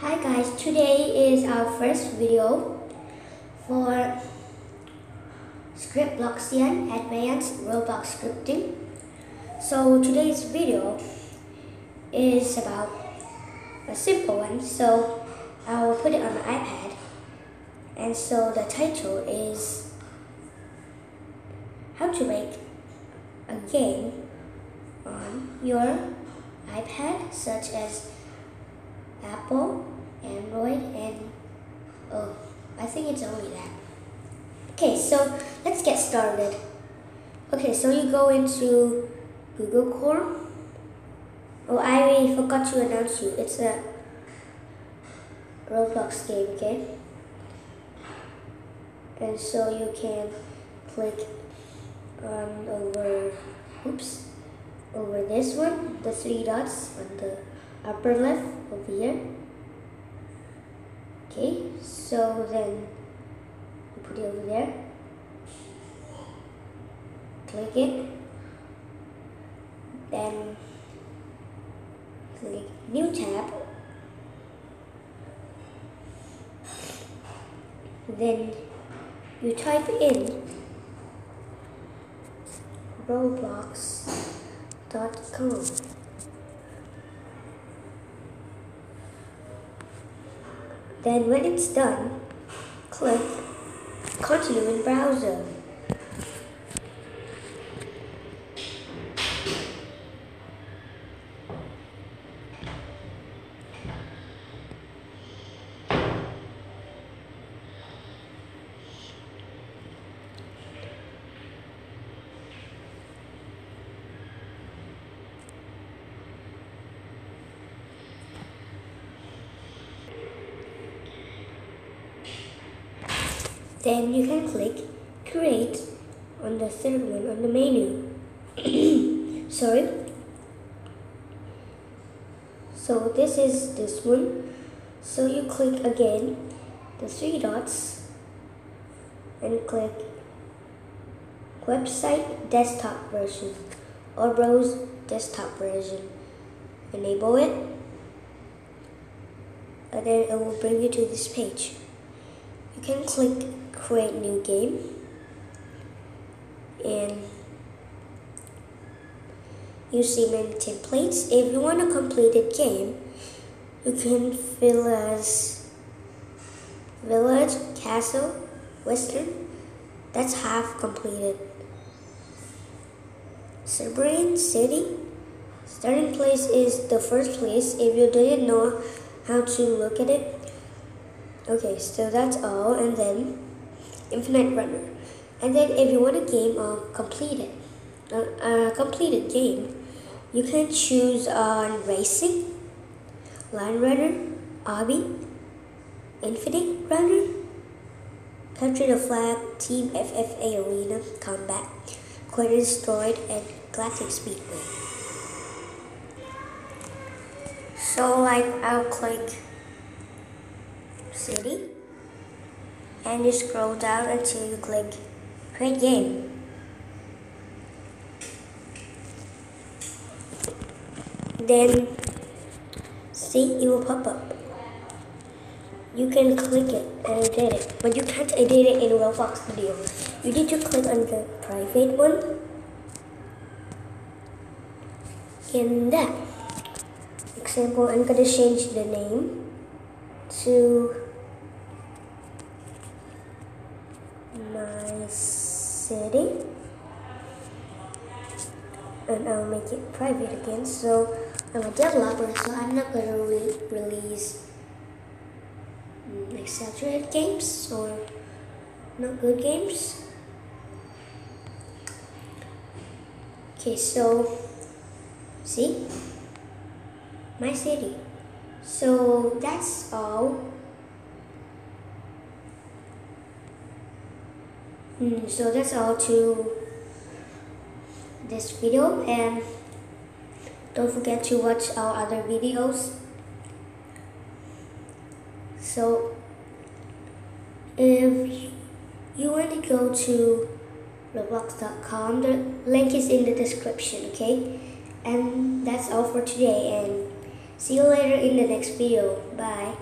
Hi guys, today is our first video for Scriptbloxian Advanced Roblox Scripting. So today's video is about a simple one, so I'll put it on my iPad. And so the title is How to Make a Game on Your iPad, such as Apple, Android, and oh, I think it's only that. Okay, so let's get started. Okay, so you go into Google Chrome. Oh, I really forgot to announce you. It's a Roblox game, okay? And so you can click um, over, oops, over this one, the three dots on the upper left over here. Okay, so then you put it over there. Click it. Then click new tab. Then you type in roblox.com. Then when it's done, click Continue in Browser. Then you can click Create on the third one on the menu. Sorry. So this is this one. So you click again the three dots and click website desktop version or browse desktop version. Enable it and then it will bring you to this page. You can click create new game and you see many templates. If you want a completed game, you can fill as village, castle, western. That's half completed. Suburban city. Starting place is the first place. If you didn't know how to look at it, okay, so that's all. And then Infinite Runner. And then if you want a game of completed, uh, uh, uh a completed game, you can choose on Racing, Line Runner, Obby, Infinite Runner, Capture the Flag, Team FFA Arena, Combat, Coin Destroyed, and Galactic Speedway. So like I'll click City and you scroll down until you click create game. Then see it will pop up. You can click it and edit it, but you can't edit it in Roblox Studio. You need to click on the private one. In that example, I'm gonna change the name to my city. And I'll make it private again. So I'm a developer so I'm not to re release exaggerated games or not good games. Okay so see? My city. So that's all Mm, so that's all to this video and don't forget to watch our other videos. So if you want to go to roblox.com, the link is in the description, okay? And that's all for today and See you later in the next video. Bye.